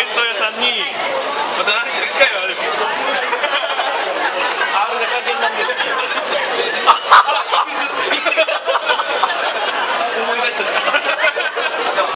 Winter